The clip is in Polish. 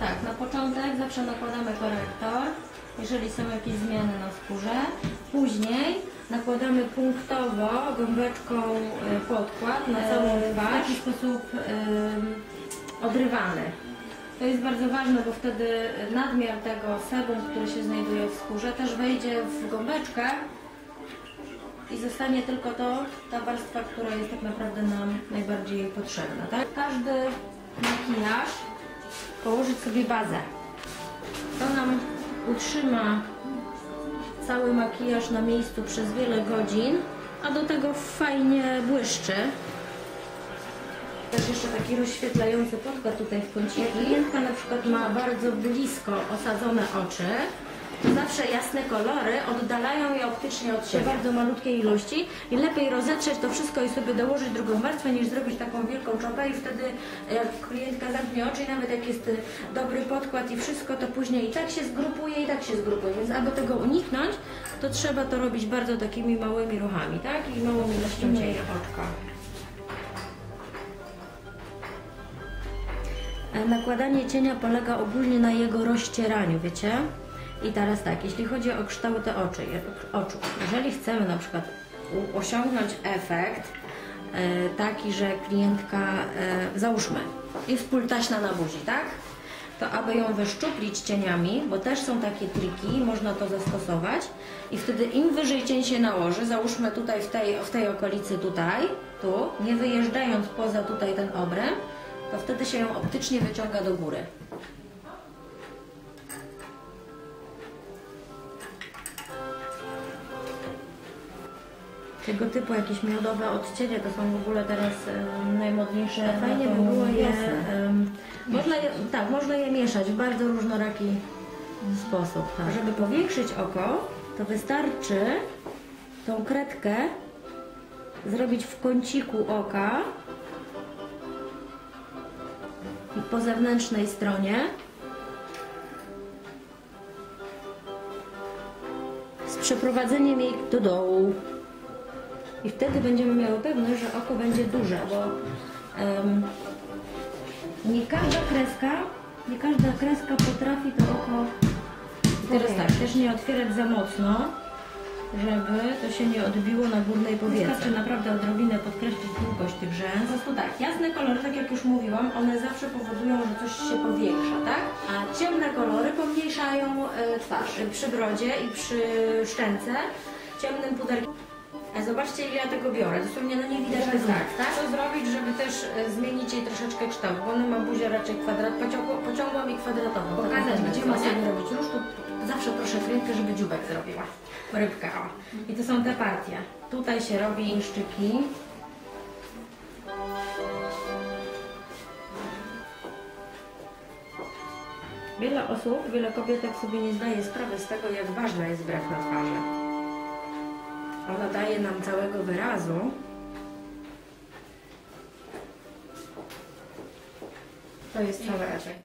Tak, na początek zawsze nakładamy korektor, jeżeli są jakieś zmiany na skórze. Później nakładamy punktowo gąbeczką y, podkład na całą E, w twarz. W taki sposób y, odrywany. To jest bardzo ważne, bo wtedy nadmiar tego sebum, który się znajduje w skórze, też wejdzie w gąbeczkę i zostanie tylko to, ta warstwa, która jest tak naprawdę nam najbardziej potrzebna. Tak? Każdy makijaż położyć sobie bazę. To nam utrzyma cały makijaż na miejscu przez wiele godzin, a do tego fajnie błyszczy. Też jeszcze taki rozświetlający podkład tutaj w kąciku. Klientka na przykład ma bardzo blisko osadzone oczy, to zawsze jasne kolory oddalają je optycznie od siebie. Bardzo malutkiej ilości i lepiej rozetrzeć to wszystko i sobie dołożyć drugą warstwę niż zrobić taką wielką czopę i wtedy jak klientka zamknie oczy i nawet jak jest y, dobry podkład i wszystko, to później i tak się zgrupuje i tak się zgrupuje. Więc aby tego uniknąć, to trzeba to robić bardzo takimi małymi ruchami, tak? I małą ilością cienia oczka. E, Nakładanie cienia polega ogólnie na jego rozcieraniu, wiecie? I teraz tak, jeśli chodzi o kształty oczy, oczu, jeżeli chcemy na przykład osiągnąć efekt e, taki, że klientka, e, załóżmy, jest pultaśna na buzi, tak? To aby ją wyszczuplić cieniami, bo też są takie triki, można to zastosować i wtedy im wyżej cień się nałoży, załóżmy tutaj w tej, w tej okolicy tutaj, tu, nie wyjeżdżając poza tutaj ten obręb, to wtedy się ją optycznie wyciąga do góry. Tego typu jakieś miodowe odcienie to są w ogóle teraz em, najmodniejsze. Fajnie by było je. em, można je tak, można je mieszać w bardzo różnoraki sposób. Tak. Żeby powiększyć oko, to wystarczy tą kredkę zrobić w kąciku oka i po zewnętrznej stronie z przeprowadzeniem jej do dołu. I wtedy będziemy miały pewność, że oko będzie duże, bo em, nie każda kreska, nie każda kreska potrafi to oko. I teraz tak, też nie otwierać za mocno, żeby to się nie odbiło na górnej powierzchni. Wystarczy naprawdę odrobinę podkreślić długość tych rzęs. Po prostu tak, jasne kolory, tak jak już mówiłam, one zawsze powodują, że coś się powiększa, tak? A ciemne kolory pomniejszają e, twarz. Przy brodzie i przy szczęce ciemnym puderkiem. A zobaczcie ile ja tego biorę, dosłownie no nie widać bez tak, tak? Co zrobić, żeby też e, zmienić jej troszeczkę kształt, bo ona ma buzię raczej kwadrat, pociągłą, pociągłą i kwadratową. Pokazać, gdzie ma sobie robić róż, to zawsze proszę klientkę, żeby dziubek zrobiła. Rybkę, o. I to są te partie. Tutaj się robi szczyki. Wiele osób, wiele kobietek sobie nie zdaje sprawy z tego, jak ważna jest brew na twarzy. Ona daje nam całego wyrazu. To jest cały efekt.